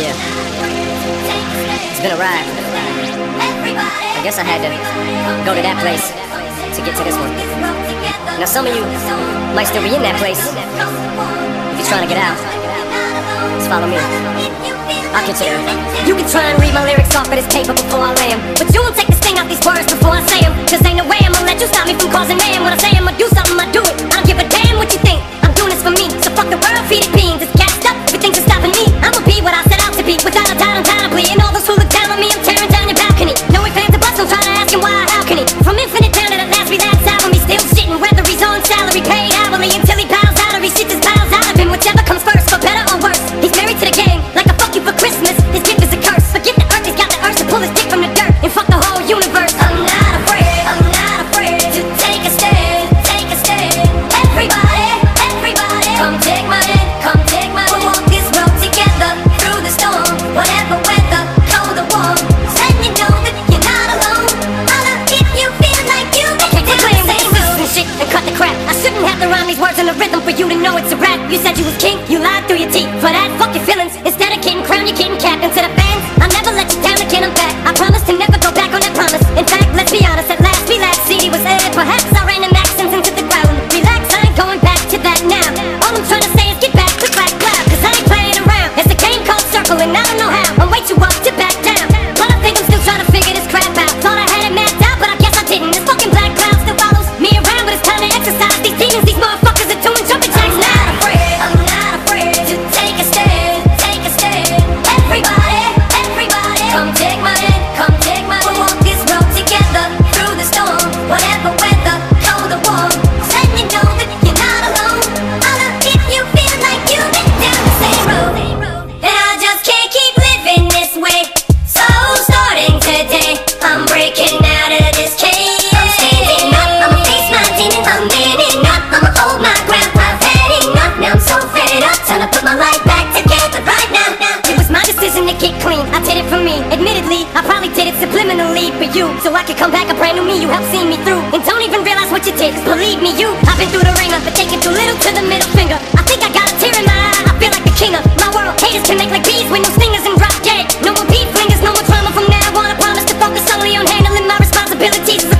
Yeah. It's been a ride. I guess I had to go to that place to get to this one. Now some of you might still be in that place. If you're trying to get out, just follow me. I'll get you there. You can try and read my lyrics off of this paper before I lay them. But you won't take this thing out these words before I say them. Cause ain't no way I'ma let you stop me from causing mayhem when I say Around these words and the rhythm for you to know it's a rap. You said you was king, you lied through your teeth For that fuck Gracias, you So I could come back a brand new me, you helped see me through And don't even realize what you did, cause believe me you I've been through the ringer, but taking too little to the middle finger. I think I got a tear in my eye, I feel like the king of My world, haters can make like bees with no stingers and drop dead No more beat flingers, no more drama. From now on I promise to focus solely on handling my responsibilities.